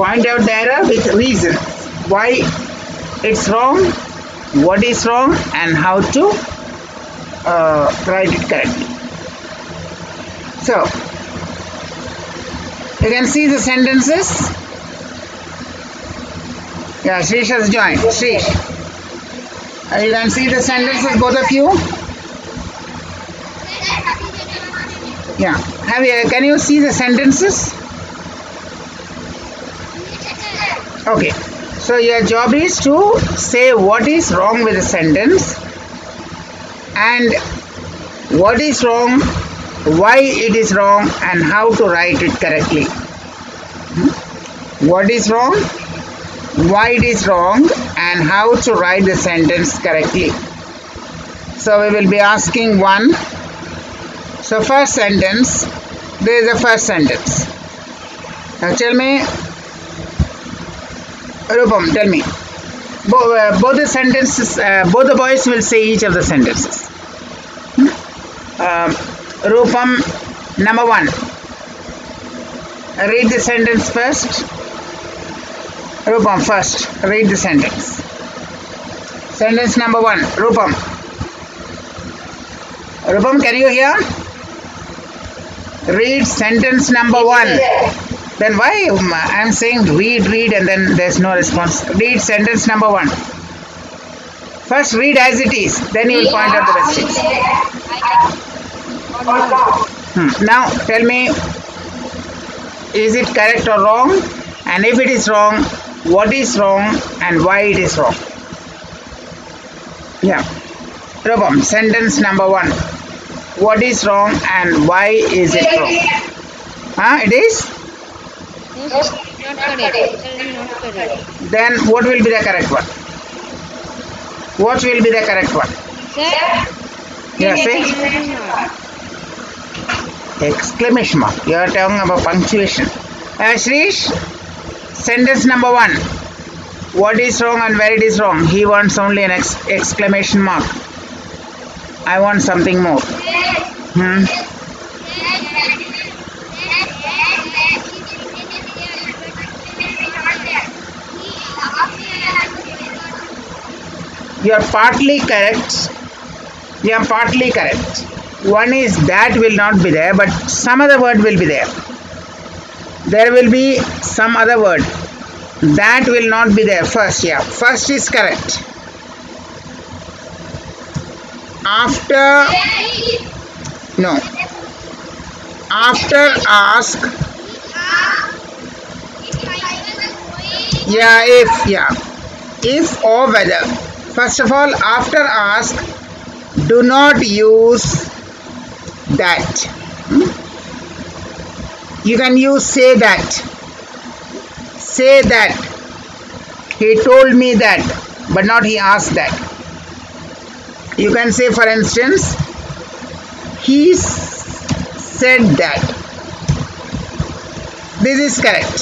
point out the error with reason. Why it's wrong what is wrong and how to uh, write it correctly. So you can see the sentences. Yeah Shrish has joined. Shrish uh, you can see the sentences both of you. Yeah have you can you see the sentences okay. So your job is to say what is wrong with the sentence and what is wrong why it is wrong and how to write it correctly. What is wrong why it is wrong and how to write the sentence correctly. So we will be asking one. So first sentence. There is the first sentence. Now tell me Rupam tell me. Bo- uh, both the sentences uh, both the boys will say each of the sentences. Hmm? um, Rupam number one. Read the sentence first. Rupam first. Read the sentence. Sentence number one. Rupam. Rupam can you hear? Read sentence number one then why um, I'm saying read read and then there's no response read sentence number one first read as it is then you will point out the mistakes Hmm. Now tell me, is it correct or wrong? And if it is wrong, what is wrong and why it is wrong? Yeah. Rupam, sentence number one. What is wrong and why is it wrong? Huh? It is? Yes, not correct. Totally not correct. Then what will be the correct one? What will be the correct one? Sir? Yeah, say. Exclamation mark. You are talking about punctuation. Uh, Shrish, sentence number one. What is wrong and where it is wrong? He wants only an ex- exclamation mark. I want something more. Hmm. You are partly correct. You are partly correct. One is that will not be there, but some other word will be there. There will be some other word. That will not be there first. Yeah, first is correct. After, no. After ask, yeah, if, yeah. If or whether. First of all, after ask, do not use that. Hmm? You can use say that. Say that. He told me that, but not he asked that. You can say, for instance, he said that. This is correct.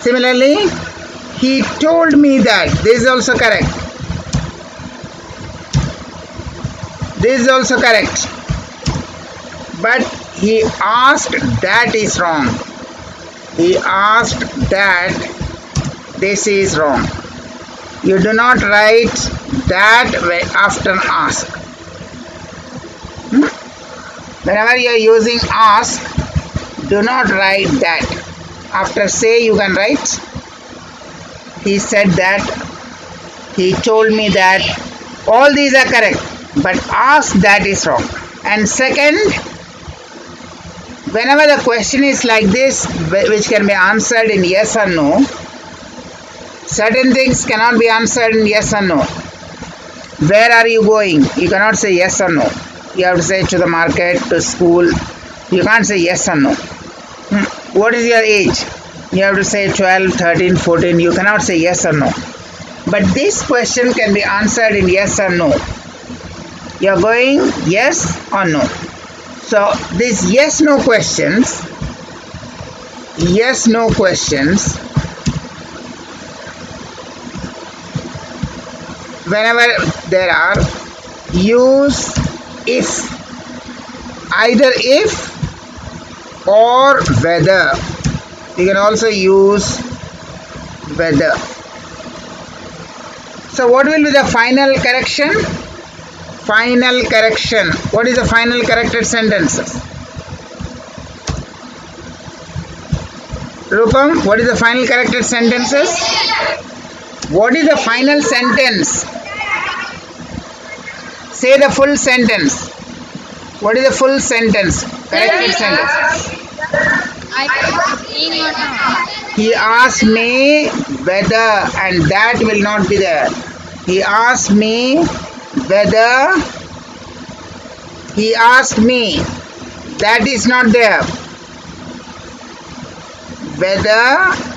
Similarly, he told me that. This is also correct. This is also correct. But he asked that is wrong. He asked that this is wrong. You do not write that after ask. Hmm? Whenever you are using ask, do not write that. After say, you can write he said that, he told me that. All these are correct, but ask that is wrong. And second, whenever the question is like this, which can be answered in yes or no, certain things cannot be answered in yes or no. Where are you going? You cannot say yes or no. You have to say to the market, to school. You can't say yes or no. Hmm. What is your age? You have to say 12, 13, 14. You cannot say yes or no. But this question can be answered in yes or no. You are going yes or no. So these yes no questions, yes no questions, whenever there are, use if, either if or whether. You can also use whether. So what will be the final correction? Final correction. What is the final corrected sentences? Rupam, what is the final corrected sentences? What is the final sentence? Say the full sentence. What is the full sentence? Corrected sentence. He asked me whether, and that will not be there. He asked me whether. He asked me. That is not there. Whether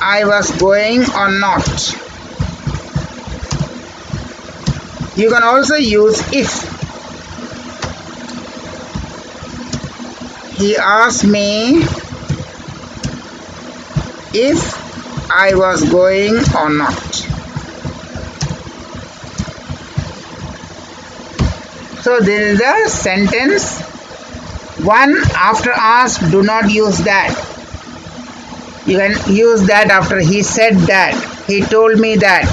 I was going or not. You can also use if. He asked me if I was going or not. So this is the sentence. One after ask, do not use that. You can use that after he said that. He told me that.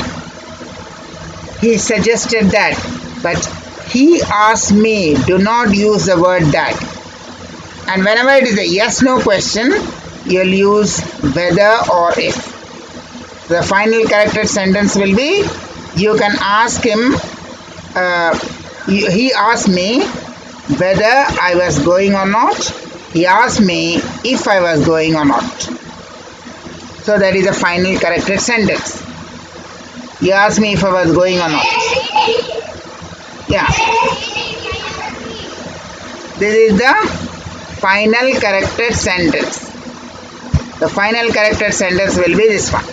He suggested that. But he asked me, do not use the word that. And whenever it is a yes no question, you'll use whether or if. The final corrected sentence will be you can ask him, uh, he asked me whether I was going or not. He asked me if I was going or not. So that is the final corrected sentence. He asked me if I was going or not. Yeah. This is the final corrected sentence. The final corrected sentence will be this one.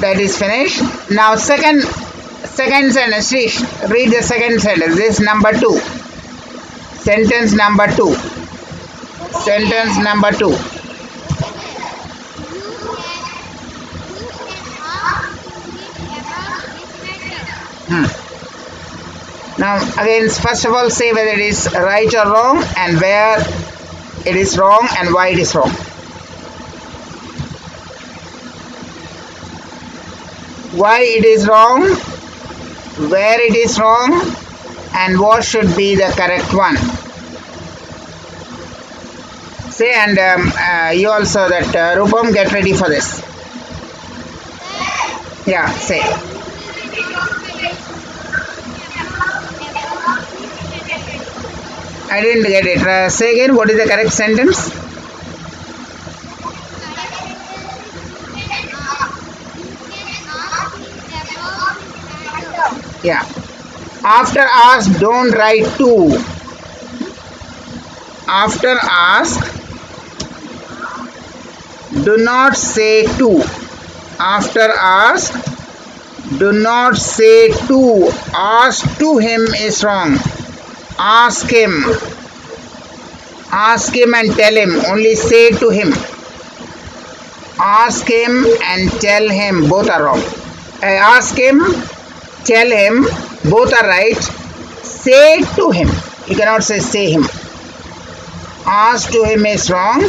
That is finished. Now second second sentence. Read the second sentence. This is number two. Sentence number two. Sentence number two. Hmm. Now again, first of all, say whether it is right or wrong, and where it is wrong, and why it is wrong. Why it is wrong, where it is wrong, and what should be the correct one. Say and um, uh, you also that uh, Rupam get ready for this. Yeah, say. I didn't get it. Uh, say again, what is the correct sentence? Yeah. After ask, don't write to. After ask, do not say to. After ask, do not say to. Ask to him is wrong. Ask him. Ask him and tell him. Only say to him. Ask him and tell him. Both are wrong. I ask him, tell him. Both are right. Say to him. You cannot say say him. Ask to him is wrong.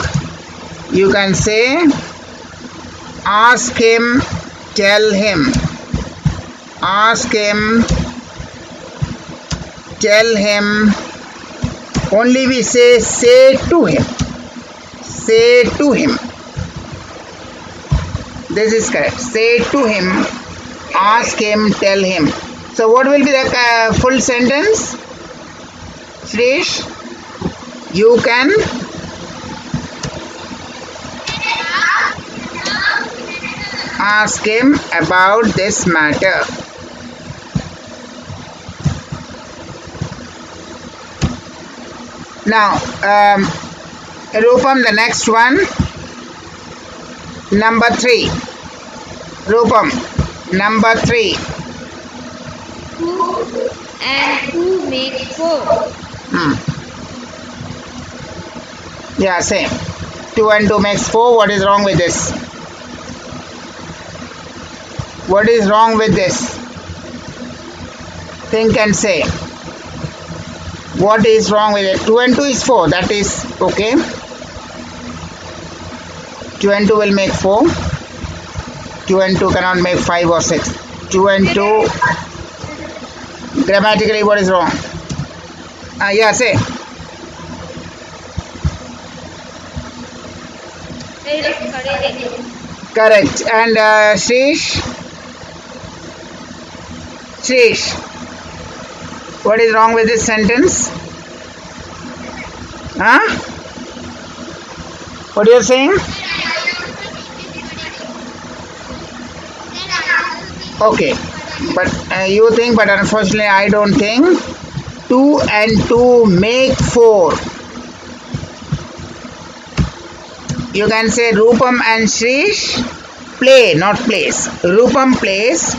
You can say ask him, tell him. Ask him, tell him. Only we say say to him. Say to him. This is correct. Say to him, ask him, tell him. So what will be the uh, full sentence? Shrish, you can ask him about this matter. Now, um, Rupam, the next one, number three. Rupam, number three. Two and two makes four. Hmm. Yeah, same. 2 and 2 makes 4. What is wrong with this? What is wrong with this? Think and say. What is wrong with it? 2 and 2 is 4. That is okay. 2 and 2 will make 4. 2 and 2 cannot make 5 or 6. 2 and 2. Grammatically, what is wrong? Uh, yeah, say. Correct. And uh, Shrish? Shrish, what is wrong with this sentence? Huh? What are you saying? Okay. But uh, you think, but unfortunately, I don't think. 2 and 2 make 4. You can say Rupam and Shrish play, not plays. Rupam plays,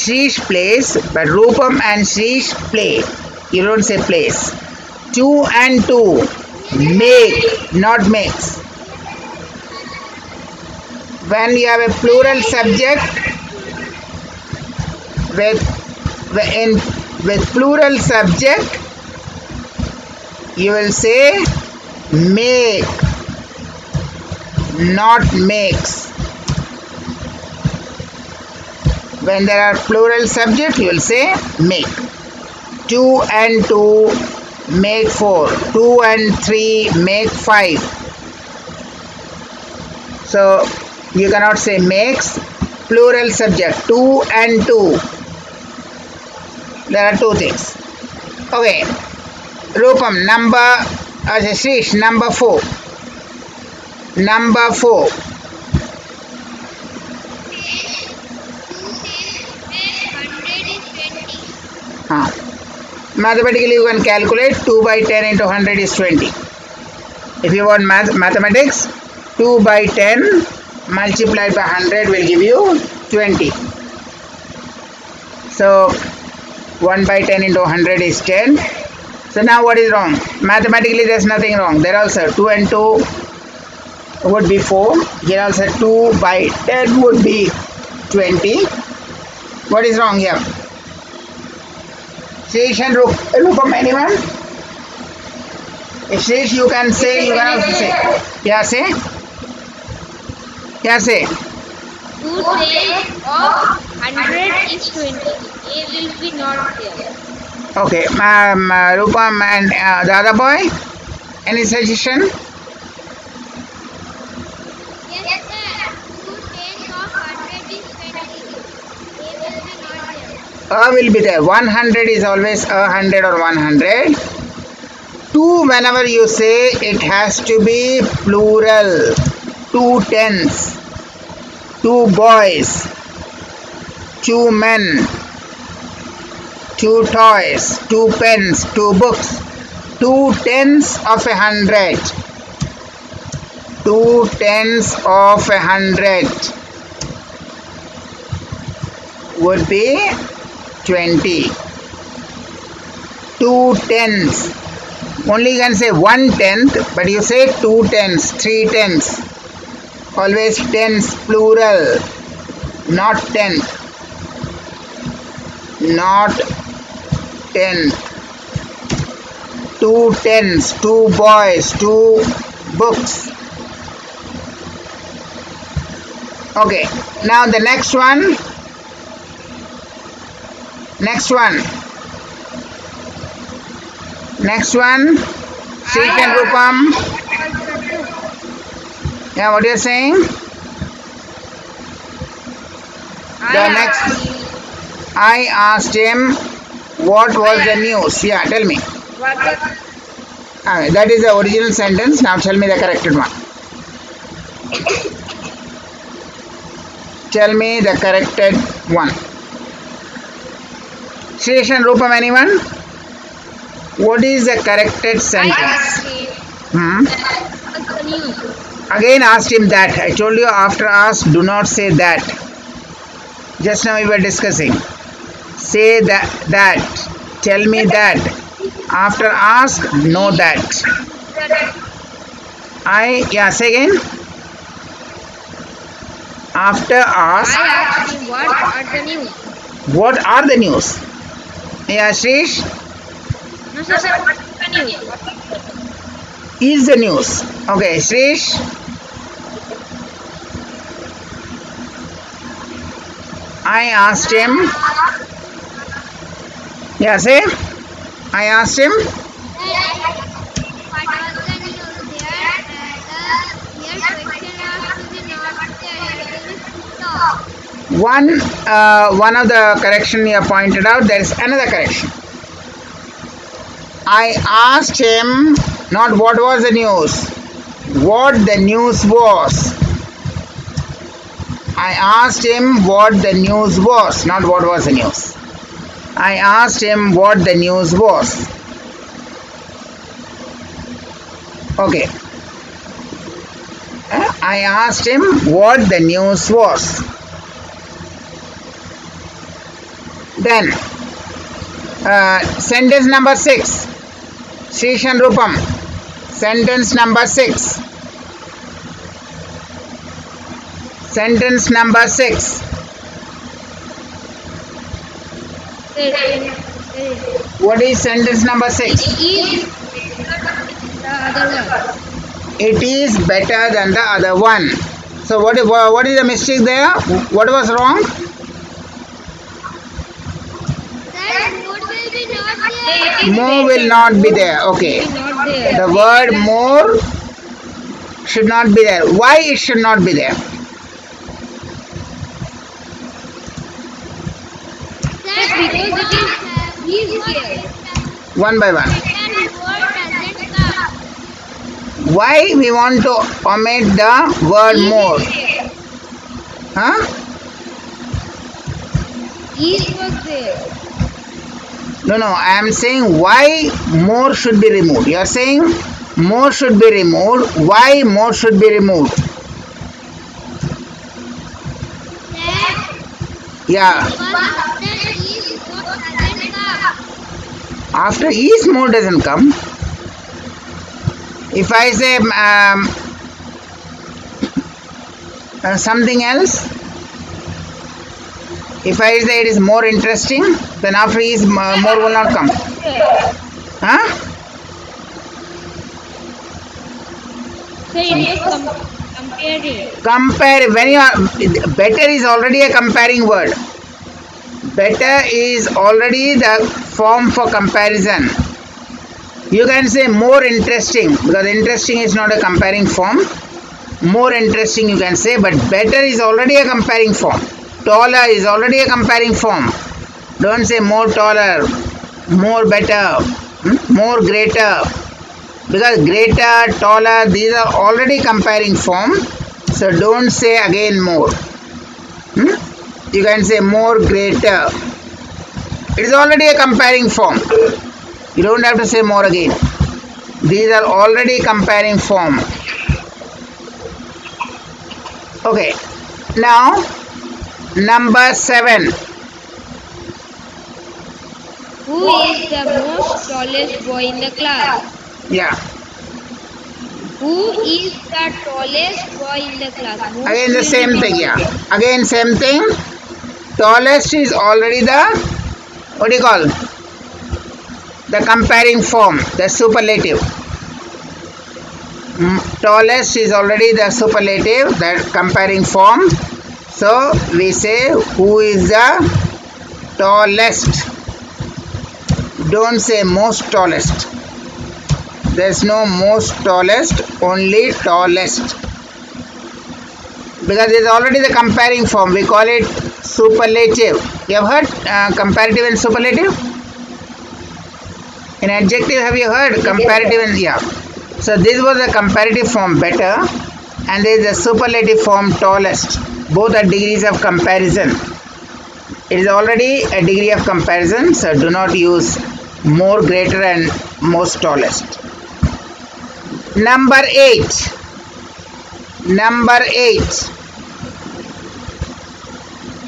Shrish plays, but Rupam and Shrish play. You don't say plays. 2 and 2 make, not makes. When you have a plural subject with in with plural subject you will say make not makes when there are plural subject you will say make. 2 and 2 make 4 2 and 3 make 5 so you cannot say makes plural subject. 2 and 2 there are two things. Okay. Rupam number as a number 4 number 4 huh. mathematically you can calculate 2 by 10 into 100 is 20 if you want math mathematics 2 by 10 multiplied by 100 will give you 20 so 1 by 10 into 100 is 10 so now what is wrong? Mathematically there's nothing wrong. There also 2 and 2 would be 4 here also 2 by 10 would be 20 what is wrong here Shrish and Rupam anyone if Shrish you can say you can also say yeah say yeah say 2 tens of 100 is 20. A will be not there. Okay, um, uh, Rupam and uh, the other boy, any suggestion? Yes, sir. 2 tens of 100 is 20. A will be not there. A will be there. 100 is always a 100 or 100. 2 whenever you say it has to be plural. 2 tens. 2 boys. 2 men. 2 toys. 2 pens. 2 books. 2 tens of a hundred. 2 tens of a hundred would be 20 two tens. Only you can say one tenth but you say two tens three tens. Always tens plural not tenth not tenth two tens two boys two books. Okay now the next one next one. Next one. Sheikh and Rupam. Yeah what are you're saying? The next I asked him what was the news. Yeah tell me. Ah, that is the original sentence. Now tell me the corrected one. Tell me the corrected one And Rupam anyone what is the corrected sentence? Hmm? again asked him that. I told you after ask do not say that. Just now we were discussing. Say that that. Tell me that. After ask know that. I yeah say again. After ask. I asked him what are the news. what are the news yeah Shrish No, sir. news? is the news. Okay, Shrish. I asked him. Yeah, say. I asked him. One, uh, one of the correction you have pointed out. There is another correction. I asked him not what was the news, what the news was. I asked him what the news was, not what was the news. I asked him what the news was. Okay. I asked him what the news was. Then, uh, sentence number six. Srishan Rupam. Sentence number six. Sentence number six. What is sentence number six? Is the other one. It is better than the other one. So what what is the mistake there? What was wrong? That mood will be not there. It is More will not be there. Okay. The word more should not be there. Why it should not be there? One by one. Why we want to omit the word more? Huh? No, no. I am saying why more should be removed. You are saying more should be removed. Why more should be removed? Yeah. after After more doesn't come. doesn't come. If I say um, uh, something else, if I say it is more interesting, then after is uh, more will not come. Huh? So it com- compared compare when you are better is already a comparing word. Better is already the form for comparison. You can say more interesting because interesting is not a comparing form. More interesting you can say but better is already a comparing form. Taller is already a comparing form don't say more taller more better hmm, more greater because greater taller these are already comparing form so don't say again more. Hmm? You can say more greater. It is already a comparing form. You don't have to say more again. These are already comparing form. Okay. Now number seven. Who is the most tallest boy in the class? Yeah. Who is the tallest boy in the class? Again the same thing. Yeah. Again same thing. Tallest is already the what do you call? The comparing form, the superlative. Mm, Tallest is already the superlative, the comparing form. So we say who is the tallest. Don't say most tallest. There's no most tallest, only tallest. Because it's already the comparing form. We call it superlative. You have heard uh, comparative and superlative? In adjective, have you heard comparative and yeah? So this was a comparative form better, and there is a superlative form tallest. Both are degrees of comparison. It is already a degree of comparison, so do not use more, greater, and most tallest. Number eight. Number eight.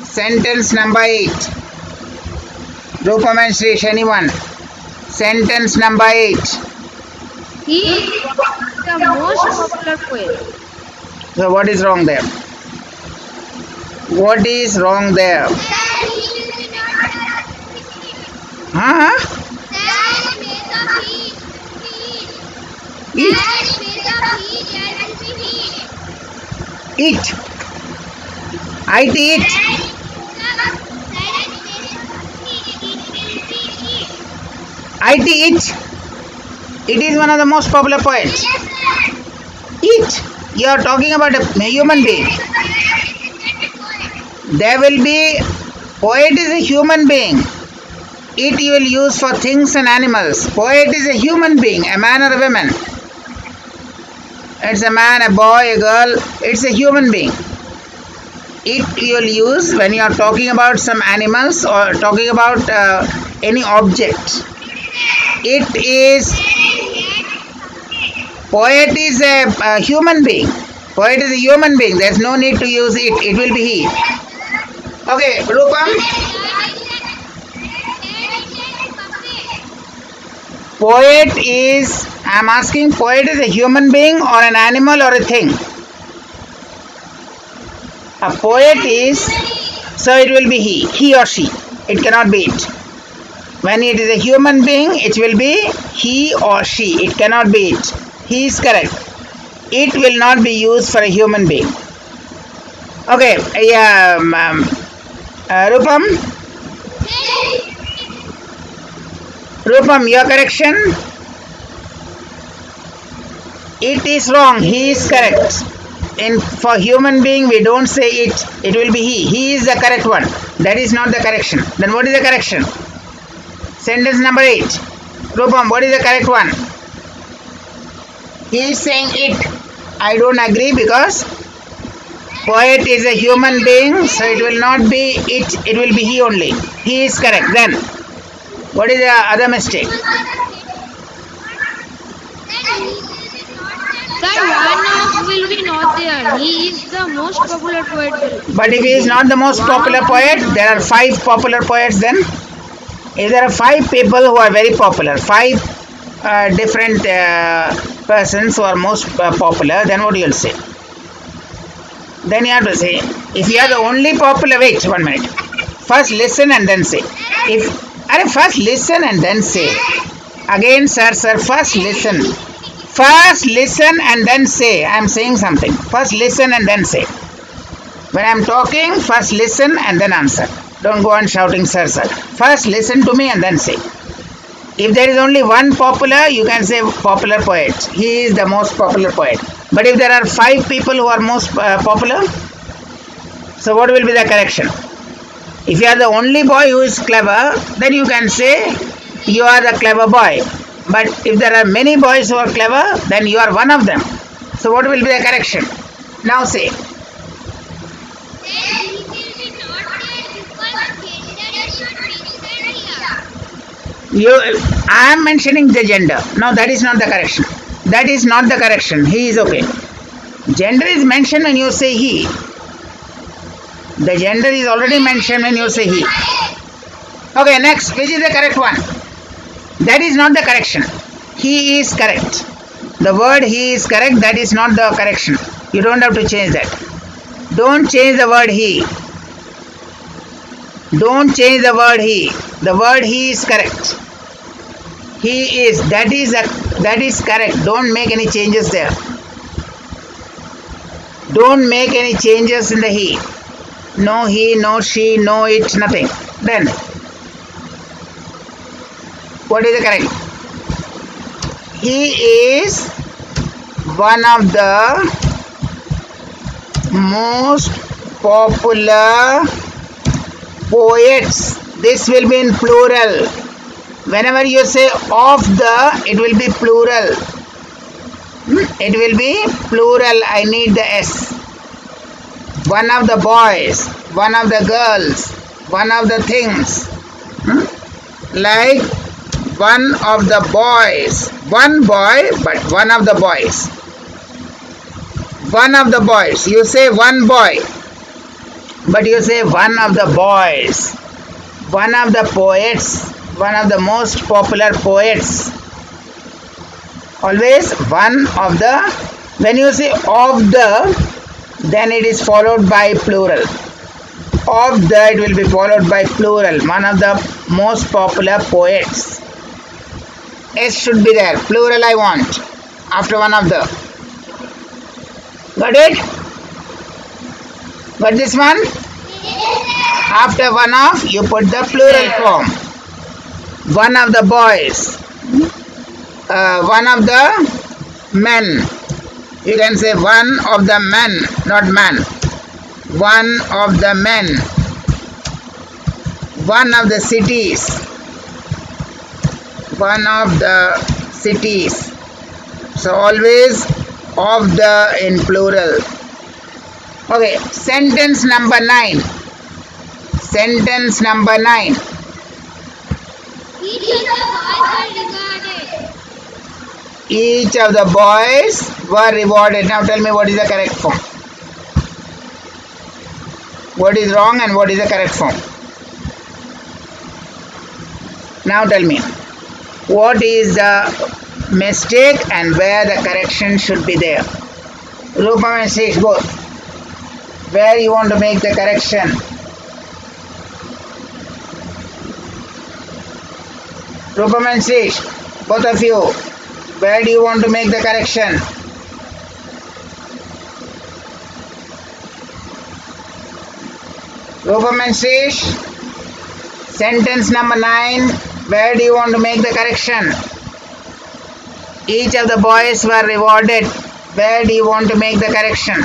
Sentence number eight. Rupam and anyone? Sentence number eight. He is the most popular poet. So what is wrong there? What is wrong there? That he will be not there. Huh? It will be he. IT eat. It is one of the most popular poets. Eat. You are talking about a human being. There will be poet is a human being. It you will use for things and animals. Poet is a human being, a man or a woman. It's a man, a boy, a girl. It's a human being. It you will use when you are talking about some animals or talking about uh, any object. It is poet is a, a human being. Poet is a human being. There's no need to use it. It will be he. Okay, Rupam. Poet is, I'm asking, poet is a human being or an animal or a thing? A poet is, so it will be he, he or she. It cannot be it. When it is a human being, it will be he or she. It cannot be it. He is correct. It will not be used for a human being. Okay, yeah, um, um, uh, Rupam. Rupam, your correction? It is wrong. He is correct. In for human being, we don't say it. It will be he. He is the correct one. That is not the correction. Then what is the correction? Sentence number eight. Rupam, what is the correct one? He is saying it. I don't agree because poet is a human being, so it will not be it. It will be he only. He is correct. Then what is the other mistake? Sir, will be not there. He is the most popular poet. But if he is not the most popular poet, there are five popular poets then. If there are five people who are very popular, five uh, different uh, persons who are most uh, popular, then what you will say? Then you have to say, if you are the only popular, wait one minute. First listen and then say. If, are first listen and then say. Again, sir, sir, first listen. First listen and then say. I am saying something. First listen and then say. When I am talking, first listen and then answer. Don't go on shouting, sir, sir. First listen to me and then say. If there is only one popular, you can say popular poet. He is the most popular poet. But if there are five people who are most uh, popular, so what will be the correction? If you are the only boy who is clever, then you can say you are the clever boy. But if there are many boys who are clever, then you are one of them. So what will be the correction? Now say. You, I am mentioning the gender. No, that is not the correction. That is not the correction. He is okay. Gender is mentioned when you say he. The gender is already mentioned when you say he. Okay, next, which is the correct one? That is not the correction. He is correct. The word he is correct, that is not the correction. You don't have to change that. Don't change the word he. Don't change the word he. The word he is correct. He is. That is a, that is correct. Don't make any changes there. Don't make any changes in the he. No he, no she, no it, nothing. Then what is the correct? He is one of the most popular poets. This will be in plural. Whenever you say of the, it will be plural. Hmm? It will be plural. I need the S. One of the boys, one of the girls, one of the things. Hmm? Like one of the boys. One boy, but one of the boys. One of the boys. You say one boy, but you say one of the boys. One of the poets. One of the most popular poets. Always one of the. When you say of the, then it is followed by plural. Of the, it will be followed by plural. One of the most popular poets. S should be there. Plural I want. after one of the. Got it? Got this one? After one of, you put the plural form. One of the boys. Uh, one of the men. You can say one of the men, not man. One of the men. One of the cities. One of the cities. So always of the in plural. Okay, sentence number nine. Sentence number nine. Each of the boys were Each of the boys were rewarded. rewarded. Now tell me what is the correct form. What is wrong and what is the correct form? Now tell me. What is the mistake and where the correction should be there? And Shrish both. Where you want to make the correction? And Shrish, both of you. Where do you want to make the correction? And Shrish, sentence number 9. Where do you want to make the correction? Each of the boys were rewarded. Where do you want to make the correction?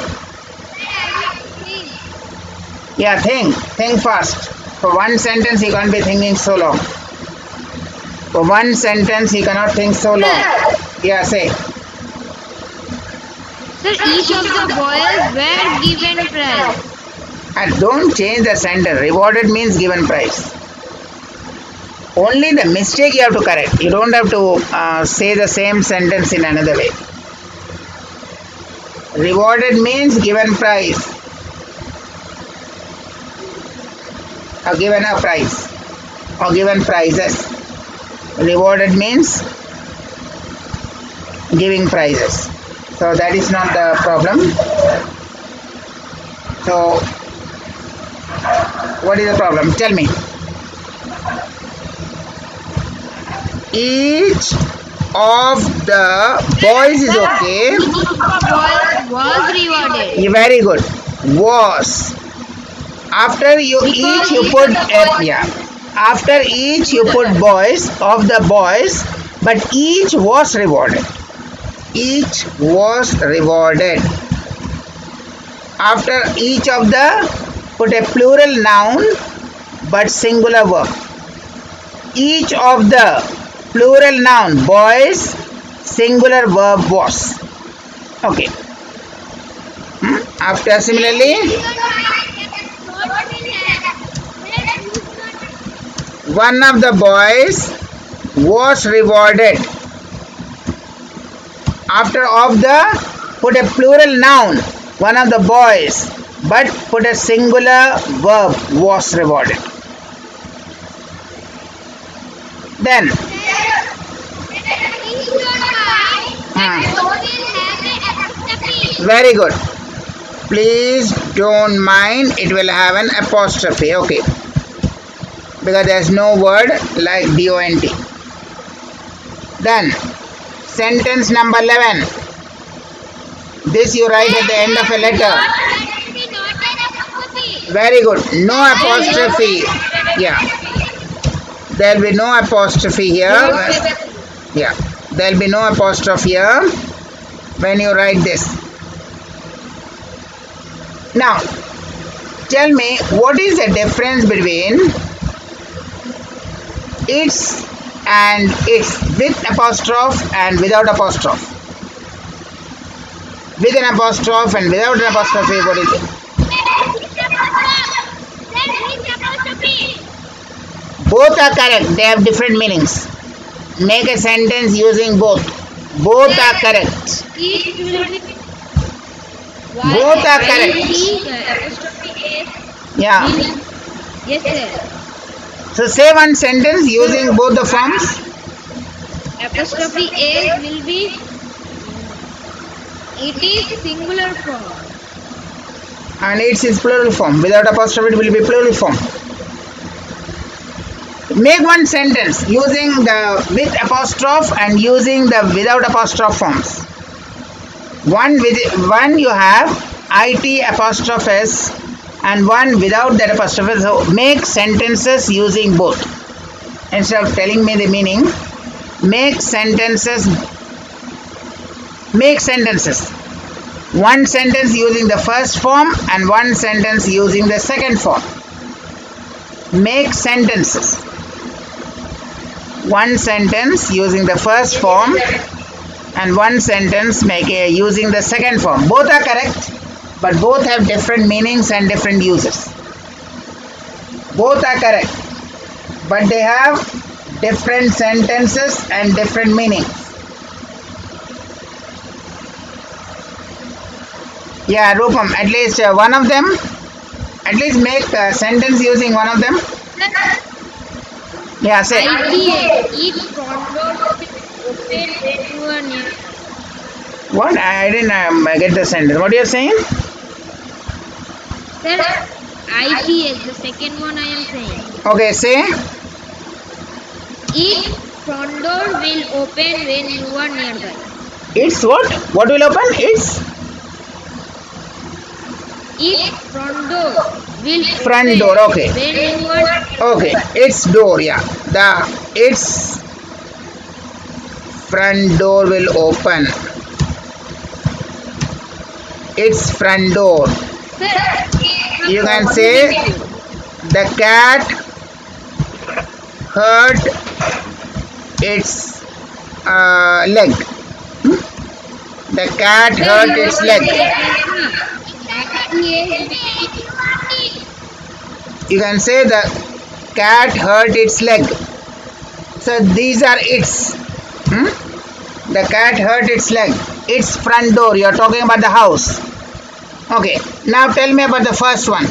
Yeah, think. Think fast. For one sentence, you can't be thinking so long. For one sentence, you cannot think so long. Yeah, say. Sir, each of the boys were given prize. And don't change the sentence. Rewarded means given prize. Only the mistake you have to correct. You don't have to uh, say the same sentence in another way. Rewarded means given prize. Or given a prize. Or given prizes. Rewarded means giving prizes. So that is not the problem. So what is the problem? Tell me. Each of the boys is okay. Each of the boys was rewarded. Very good. Was. After you each you put a, yeah. After each you put boys of the boys, but each was rewarded. Each was rewarded. After each of the put a plural noun but singular verb. Each of the plural noun boys singular verb was. Okay. Hmm? After similarly one of the boys was rewarded after of the put a plural noun one of the boys but put a singular verb was rewarded then very good. Please don't mind. It will have an apostrophe. Okay. Because there's no word like dont then sentence number 11 this you write at the end of a letter. Very good. No apostrophe. Yeah. There'll be no apostrophe here. Yeah there'll be no apostrophe here when you write this. Now tell me what is the difference between its and its with apostrophe and without apostrophe? With an apostrophe and without an apostrophe what is it? Both are correct. They have different meanings make a sentence using both both are correct Each will be Both are correct. yeah Yes, sir. so say one sentence using both the forms Apostrophe A will be. It is singular form. and it's in plural form without apostrophe it will be plural form make one sentence using the with apostrophe and using the without apostrophe forms. One with one you have it apostrophe s and one without that apostrophe. So make sentences using both. Instead of telling me the meaning make sentences make sentences. One sentence using the first form and one sentence using the second form. Make sentences one sentence using the first form and one sentence make a, using the second form. Both are correct but both have different meanings and different uses. Both are correct but they have different sentences and different meanings yeah rupam at least uh, one of them at least make a sentence using one of them yeah say ITA, each front door will open when you are near. what? I didn't um, get the sentence. What are you're saying? Sir, ITS, the second one I am saying. okay say. Each front door will open when you are nearby. it's what? What will open? It's? Each front door Front door, okay. okay its door yeah the its front door will open. Its front door you can say the cat hurt its uh, leg. Hmm? the cat hurt its leg you can say the cat hurt its leg. So these are its. Hmm? the cat hurt its leg. Its front door. You are talking about the house. Okay. Now tell me about the first one.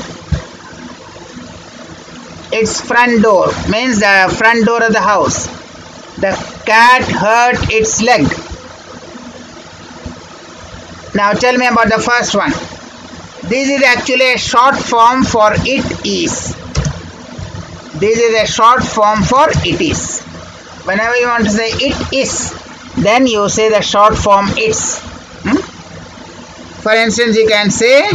Its front door. Means the front door of the house. The cat hurt its leg. Now tell me about the first one this is actually a short form for it is. This is a short form for it is. Whenever you want to say it is then you say the short form its Hmm? for instance you can say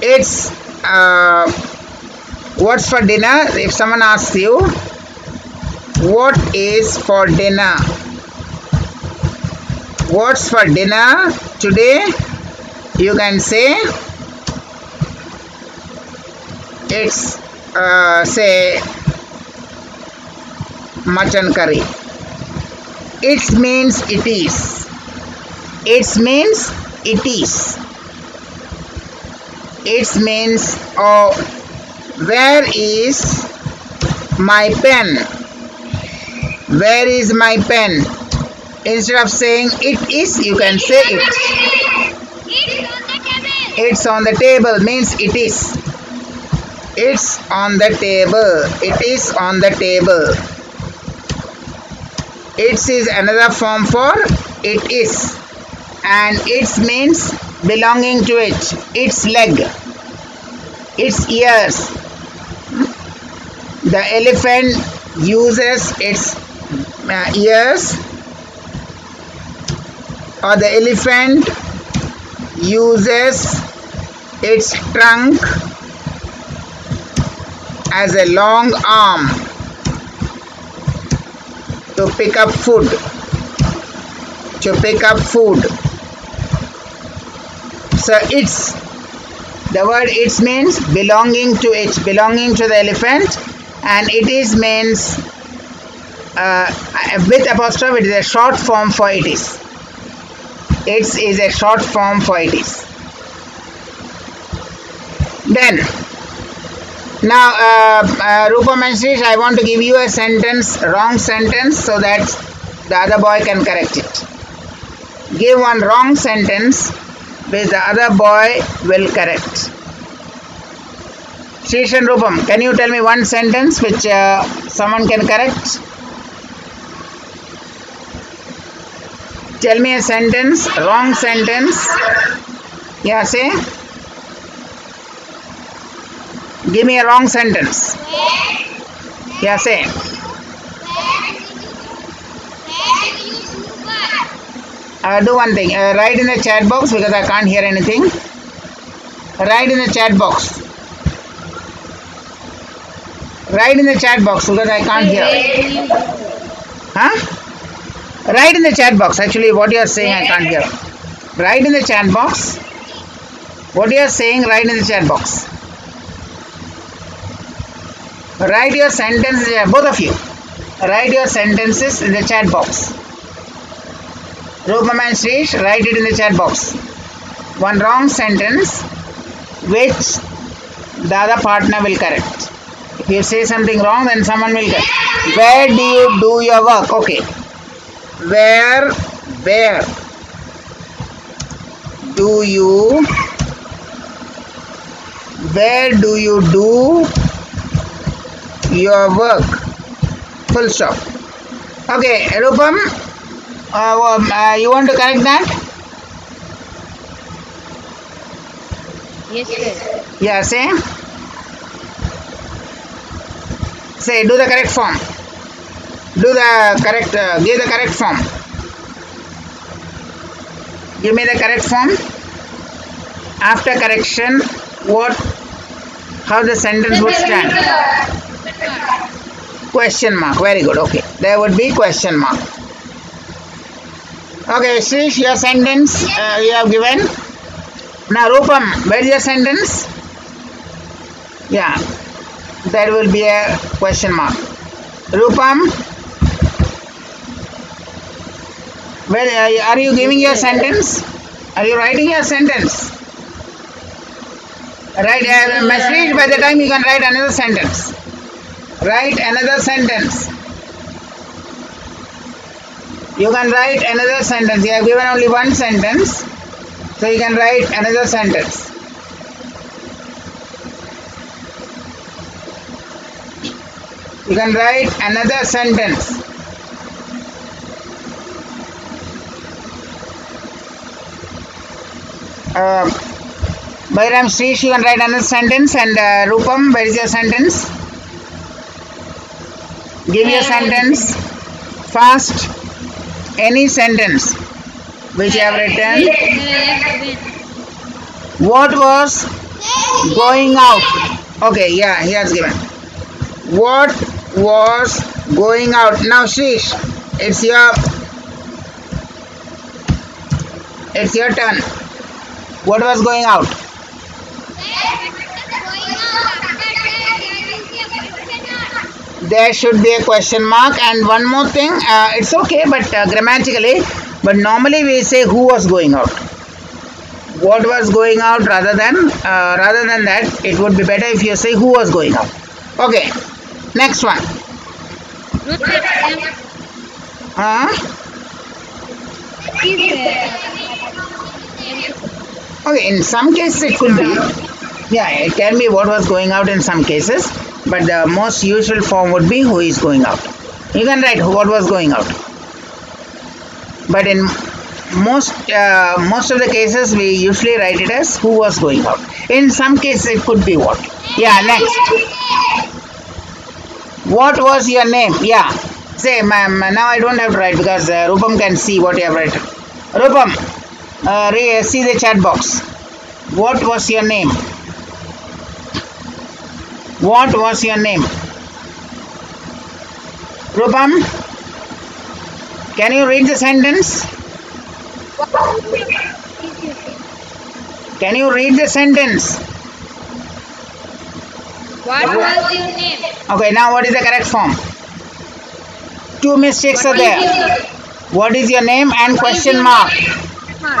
it's uh, what's for dinner? If someone asks you what is for dinner? What's for dinner today you can say it's uh, say mutton curry. It means it is. It means it is. It means oh where is my pen? Where is my pen? Instead of saying it is you can say it It's on the table. means it is. It's on the table. It is on the table. It's is another form for it is. And its means belonging to it. Its leg. Its ears. The elephant uses its uh, ears. Or the elephant uses its trunk as a long arm to pick up food to pick up food. So it's the word its means belonging to it belonging to the elephant and it is means uh, with apostrophe it is a short form for it is. Its is a short form for it is then now uh, uh, Rupa I want to give you a sentence wrong sentence so that the other boy can correct it give one wrong sentence which the other boy will correct Shrish and Rupam, can you tell me one sentence which uh, someone can correct? Tell me a sentence, wrong sentence. Yeah, say. Give me a wrong sentence. Yeah, say. Uh, do one thing. Uh, write in the chat box because I can't hear anything. Write in the chat box. Write in the chat box because I can't hear. Huh? Write in the chat box. Actually, what you are saying I can't hear. Write in the chat box. What you are saying, write in the chat box. Write your sentences, uh, both of you. Write your sentences in the chat box. Rupam and Shrish, write it in the chat box. One wrong sentence which the other partner will correct. If you say something wrong, then someone will correct. Where do you do your work? Okay. Where, where do you, where do you do your work? Full stop. Okay, Rupam, uh, uh, you want to correct that? Yes, sir. Yeah, say. Say, do the correct form. Do the correct, uh, give the correct form. Give me the correct form. After correction, what, how the sentence would stand. Question mark. Very good. Okay. There would be question mark. Okay, Shrish, your sentence uh, you have given. Now, Rupam, where is your sentence? Yeah, there will be a question mark. Rupam, where are you, are you giving your sentence? Are you writing your sentence? Write a message by the time you can write another sentence. Write another sentence. You can write another sentence. You have given only one sentence. So you can write another sentence. You can write another sentence. Uh, Bairam Shrish, you can write another sentence and uh, Rupam, where is your sentence? Give your sentence First, Any sentence which you have written. What was going out? Okay, yeah, he has given. What was going out? Now, Shrish, it's your it's your turn. What was going out? There should be a question mark and one more thing. Uh, it's okay, but uh, grammatically, but normally we say who was going out. What was going out rather than uh, rather than that, it would be better if you say who was going out. Okay, next one. Huh? Okay, in some cases it could be. Yeah, it can be what was going out in some cases, but the most usual form would be who is going out. You can write what was going out. But in most uh, most of the cases, we usually write it as who was going out. In some cases, it could be what. Yeah, next. What was your name? Yeah. Say, ma'am, now I don't have to write because uh, Rupam can see what you have written. Rupam, uh, see the chat box. What was your name? What was your name? Rupam, can you read the sentence? Can you read the sentence? What was your name? Okay, now what is the correct form? Two mistakes are there. What is your name and question mark?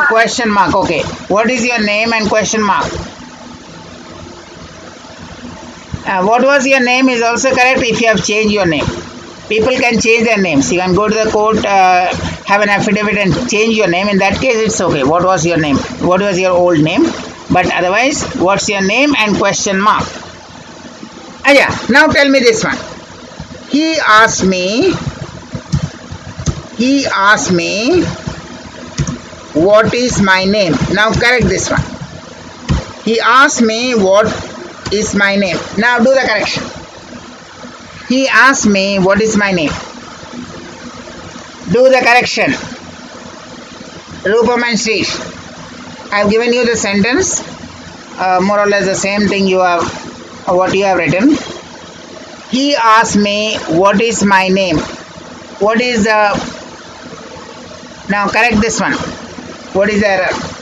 Question mark, okay. What is your name and question mark? Uh, what was your name is also correct if you have changed your name. People can change their names. You can go to the court, uh, have an affidavit and change your name. In that case, it's okay. What was your name? What was your old name? But otherwise, what's your name and question mark? Ah, yeah. Now tell me this one. He asked me, he asked me, what is my name? Now correct this one. He asked me what is my name. Now do the correction. He asked me what is my name. Do the correction. Rupam and. I have given you the sentence, uh, more or less the same thing you have, uh, what you have written. He asked me, what is my name? What is the, now correct this one. What is the error?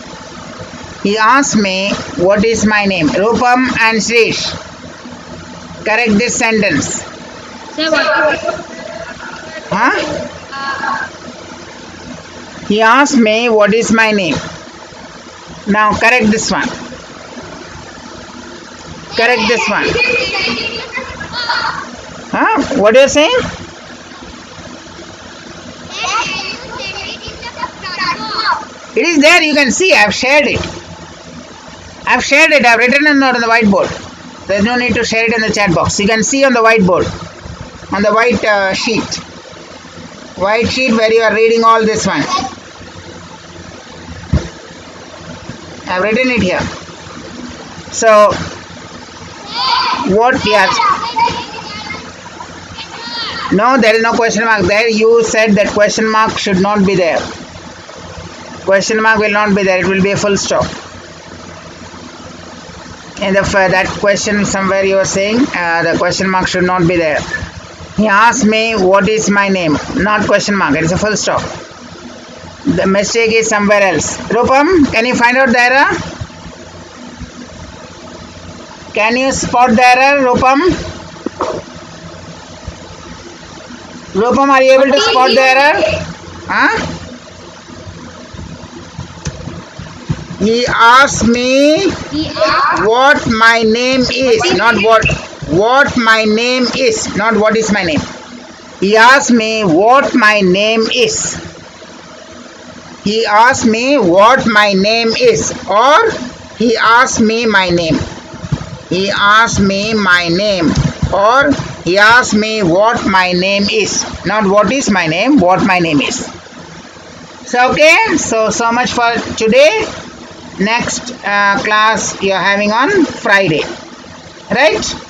He asked me, what is my name? Rupam and. Correct this sentence. Sir. Huh? He asked me what is my name. Now correct this one. Correct this one. Huh? What are you saying? It is there, you can see. I have shared it. I have shared it. I have written it on the whiteboard. There is no need to share it in the chat box. You can see on the whiteboard, on the white uh, sheet. White sheet where you are reading all this one. I have written it here. So, what yes. No, there is no question mark there. You said that question mark should not be there. Question mark will not be there. It will be a full stop. In the that question somewhere you are saying uh, the question mark should not be there. He asked me what is my name. Not question mark. It is a full stop. The mistake is somewhere else. Rupam, can you find out the error? Can you spot the error, Rupam? Rupam, are you able to spot the error? Huh? He asked me what my name is, not what what my name is, not what is my name. He asked me what my name is. He asked me what my name is, or he asked me my name. He asked me my name, or he asked me what my name is, not what is my name, what my name is. So, okay, so so much for today. Next uh, class you are having on Friday, right?